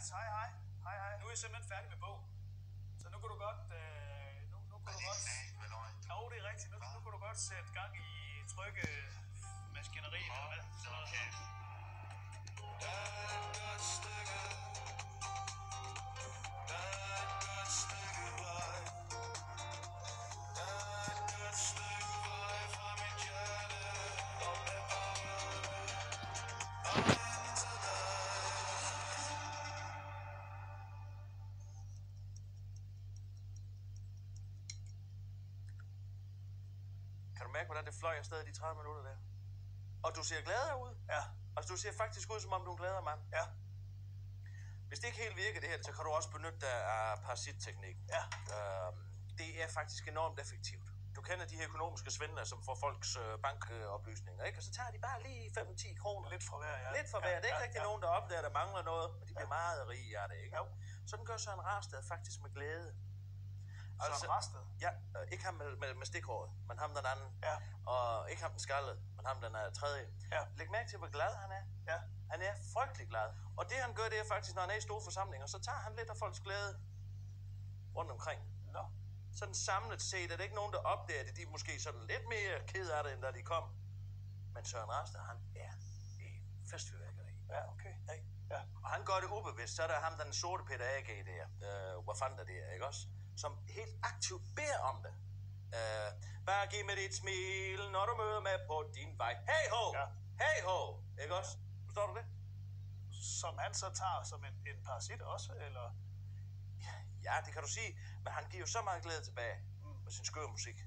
Hertz, hej hej. Hej hej. Nu er jeg simpelthen færdig med bogen. Så nu kan du godt... Øh, nu, nu kan du godt... Jo, det er rigtigt. Nu, nu kan du godt sætte gang i trygge Kan du mærke, hvordan det fløj afsted de 30 minutter der? Og du ser gladere ud. Ja, Altså, du ser faktisk ud, som om du er en gladere mand. ja, Hvis det ikke helt virker, det her, så kan du også benytte dig af parasitteknikken. ja. Øhm, det er faktisk enormt effektivt. Du kender de her økonomiske svindlere, som får folks øh, bankoplysninger, ikke? Og så tager de bare lige 5-10 kroner. Lidt for hver, ja. Lidt for hver. Ja, Det er ikke ja, rigtig ja. nogen, der opdager, der mangler noget, men de bliver meget rige af det, ikke? Jo. Sådan gør Søren Rarsted faktisk med glæde. Altså, Rasted. Ja, øh, ikke ham med, med, med stikhåret, men ham den anden. Ja. Og ikke ham den skaldede, men ham den er tredje. Ja. Læg mærke til, hvor glad han er. Ja. Han er frygtelig glad. Og det han gør, det er faktisk, når han er i store forsamlinger, så tager han lidt af folks glæde rundt omkring. Nå. Sådan samlet set er det ikke nogen, der opdager det. De er måske sådan lidt mere ked af det, end da de kom. Men Søren Rarsted, han er en festfyrværkeri. Ja, okay. Ikke? Ja. Og han gør det ubevidst. Så er der ham, den sorte Peter A.G. der, øh, hvad fanden er det ikke også? Som helt aktivt beder om det. Øh, bare giv mig dit smil, når du møder mig på din vej. Hey ho! Ja. Hey ho! Ikke også? Forstår du det? Som han så tager som en, en parasit også, eller? Ja, det kan du sige. Men han giver jo så meget glæde tilbage med sin skøre musik.